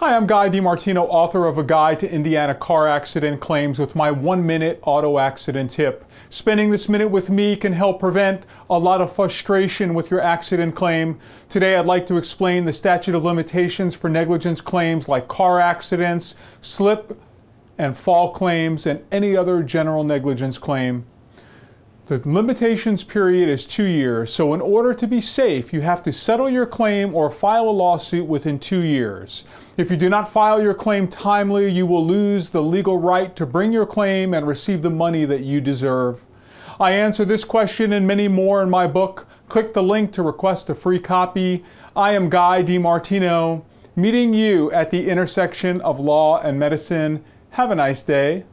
Hi, I'm Guy DiMartino, author of A Guide to Indiana Car Accident Claims with my one minute auto accident tip. Spending this minute with me can help prevent a lot of frustration with your accident claim. Today, I'd like to explain the statute of limitations for negligence claims like car accidents, slip and fall claims, and any other general negligence claim. The limitations period is two years, so in order to be safe, you have to settle your claim or file a lawsuit within two years. If you do not file your claim timely, you will lose the legal right to bring your claim and receive the money that you deserve. I answer this question and many more in my book. Click the link to request a free copy. I am Guy DiMartino, meeting you at the intersection of law and medicine. Have a nice day.